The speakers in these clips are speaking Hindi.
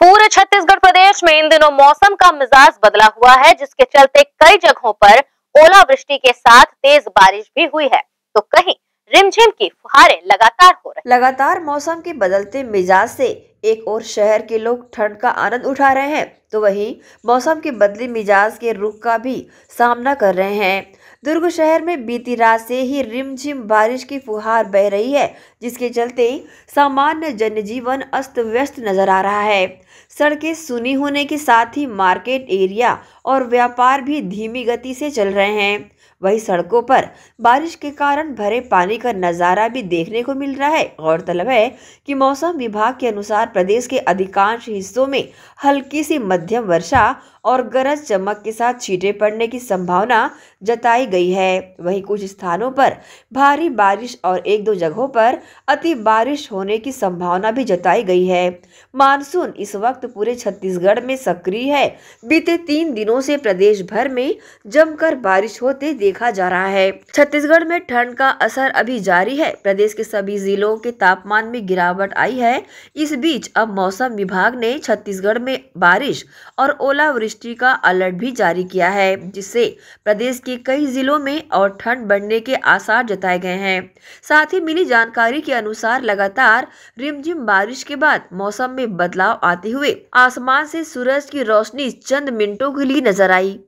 पूरे छत्तीसगढ़ प्रदेश में इन दिनों मौसम का मिजाज बदला हुआ है, जिसके चलते कई जगहों पर ओलावृष्टि के साथ तेज बारिश भी हुई है। तो कहीं रिमझिम की फुहारें लगातार हो रही लगातार मौसम के बदलते मिजाज से एक और शहर के लोग ठंड का आनंद उठा रहे हैं। तो वहीं मौसम के बदले मिजाज के रुख का भी सामना कर रहे हैं। दुर्ग शहर में बीती रात से ही रिमझिम बारिश की फुहार बह रही है, जिसके चलते सामान्य जनजीवन अस्त व्यस्त नज़र आ रहा है। सड़कें सुनी होने के साथ ही मार्केट एरिया और व्यापार भी धीमी गति से चल रहे हैं। वही सड़कों पर बारिश के कारण भरे पानी का नज़ारा भी देखने को मिल रहा है। गौरतलब है कि मौसम विभाग के अनुसार प्रदेश के अधिकांश हिस्सों में हल्की सी मध्यम वर्षा और गरज चमक के साथ छींटे पड़ने की संभावना जताई गई है। वहीं कुछ स्थानों पर भारी बारिश और एक दो जगहों पर अति बारिश होने की संभावना भी जताई गई है। मानसून इस वक्त पूरे छत्तीसगढ़ में सक्रिय है। बीते तीन दिनों से प्रदेश भर में जमकर बारिश होते देखा जा रहा है। छत्तीसगढ़ में ठंड का असर अभी जारी है। प्रदेश के सभी जिलों के तापमान में गिरावट आई है। इस बीच अब मौसम विभाग ने छत्तीसगढ़ में बारिश और ओलावृष्टि वृष्टि का अलर्ट भी जारी किया है, जिससे प्रदेश के कई जिलों में और ठंड बढ़ने के आसार जताए गए हैं। साथ ही मिली जानकारी के अनुसार लगातार रिमझिम बारिश के बाद मौसम में बदलाव आते हुए आसमान से सूरज की रोशनी चंद मिनटों के लिए नज़र आई।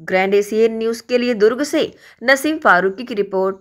ग्रैंड एशियन न्यूज़ के लिए दुर्ग से नसीम फारूकी की रिपोर्ट।